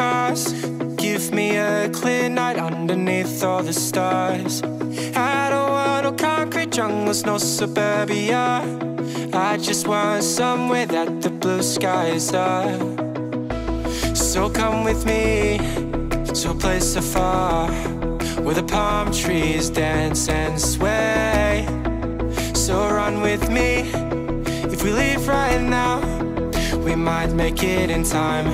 cars. Give me a clear night underneath all the stars. I don't want no concrete jungles, no suburbia. I just want somewhere that the blue skies are. So come with me to a place afar Where the palm trees dance and sway. So run with me. If we leave right now might make it in time.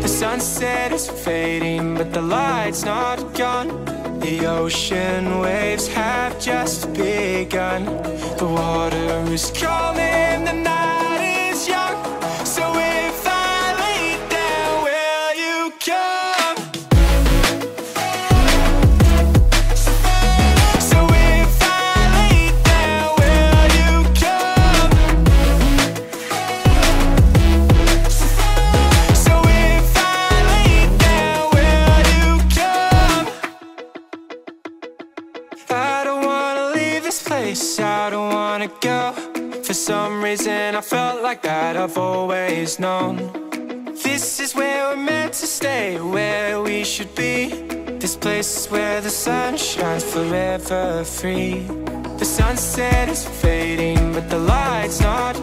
The sunset is fading But the light's not gone. The ocean waves have just begun. The water is calling I don't wanna go. For some reason I felt like that I've always known. This is where we're meant to stay, where we should be. This place where the sun shines forever free. The sunset is fading, but the light's not